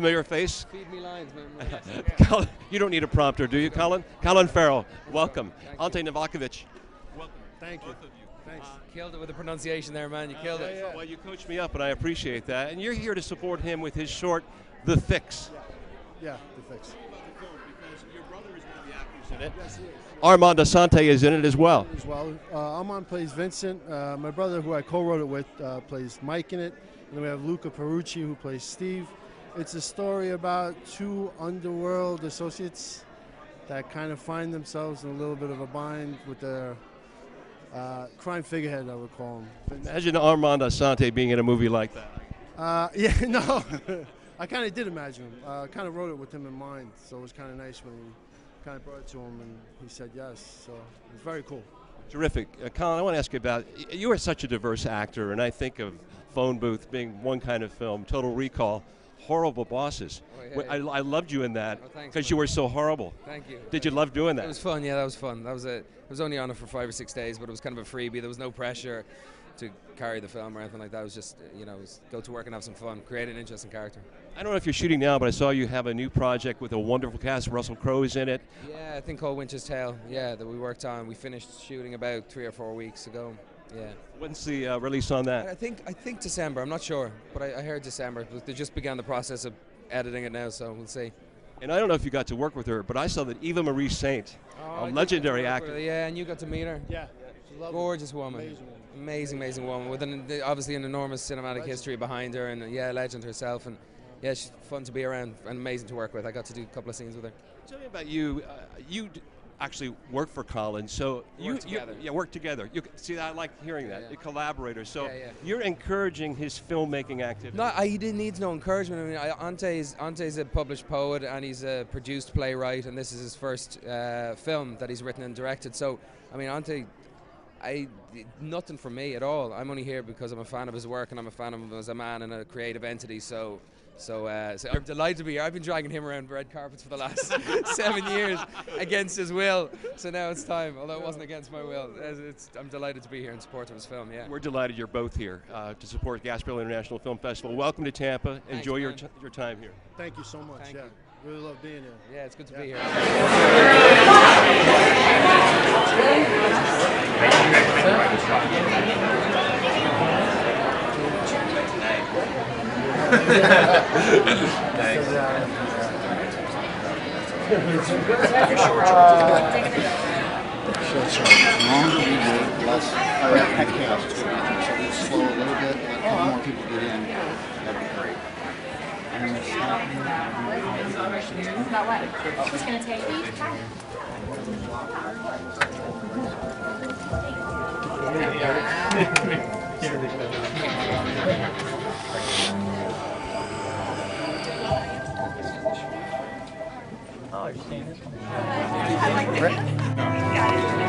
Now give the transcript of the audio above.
face. Feed me lines, man. Colin, you don't need a prompter, do you, Colin? Colin Farrell, welcome. Ante Novakovic, welcome. Thank you. Both of you. Thanks. killed it with the pronunciation there, man. You killed it. Well, you coached me up, and I appreciate that. And you're here to support him with his short, The Fix. Yeah, the fix. in it. Armand Assante is in it as well. As well, uh, Armand plays Vincent. Uh, my brother, who I co-wrote it with, uh, plays Mike in it. And then we have Luca Perucci, who plays Steve. It's a story about two underworld associates that kind of find themselves in a little bit of a bind with their uh, crime figurehead, I would call him. Imagine Armand Assante being in a movie like that. Uh, yeah, no. I kind of did imagine him. I uh, kind of wrote it with him in mind, so it was kind of nice when he kind of brought it to him and he said yes. So it was very cool. Terrific. Uh, Colin, I want to ask you about you are such a diverse actor, and I think of Phone Booth being one kind of film, Total Recall, horrible bosses. Oh, yeah, I, I loved you in that Oh, because you were so horrible. Thank you. Did you love doing that? It was fun. Yeah, that was fun. That was a. It was only on it for five or six days, but it was kind of a freebie. There was no pressure to carry the film or anything like that. It was just, you know, it was go to work and have some fun, create an interesting character. I don't know if you're shooting now, but I saw you have a new project with a wonderful cast. Russell Crowe is in it. Yeah, I think called Winter's Tale. Yeah, that we worked on. We finished shooting about three or four weeks ago. Yeah. When's the uh, release on that? I think I think December. I'm not sure, but I, I heard December. But They just began the process of editing it now, so we'll see. And I don't know if you got to work with her, but I saw that Eva Marie Saint, Oh, I a legendary get to work actor. her, Yeah, and you got to meet her. Yeah. Lovely. Gorgeous woman. Amazing woman. Amazing, amazing woman with an, obviously an enormous cinematic history behind her, and yeah, legend herself. And yeah, she's fun to be around and amazing to work with. I got to do a couple of scenes with her. Tell me about you. Uh, you d- actually work for Colin, so you, Work you together. yeah work together. You see, I like hearing that. Yeah. You're collaborators, so Yeah, yeah. you're encouraging his filmmaking activity. No, I, he didn't need no encouragement. I mean, I, Ante's Ante's a published poet and he's a produced playwright, and this is his first uh, film that he's written and directed. So, I mean, Ante, I nothing for me at all. I'm only here because I'm a fan of his work and I'm a fan of him as a man and a creative entity. So. So, uh, so I'm delighted to be here. I've been dragging him around red carpets for the last seven years against his will. So now it's time, although it wasn't against my will. It's, it's, I'm delighted to be here in support of his film. Yeah. We're delighted you're both here uh, to support Gasparilla International Film Festival. Welcome to Tampa. Enjoy your, man. t- your time here. Thank you so much. Thank yeah. you. Really love being here. Yeah, it's good to be Yeah. here. longer we less too. So we slow a little bit, let a couple more people get in. That'd be great. And we'll stop. About what? She's gonna take me. understand this one.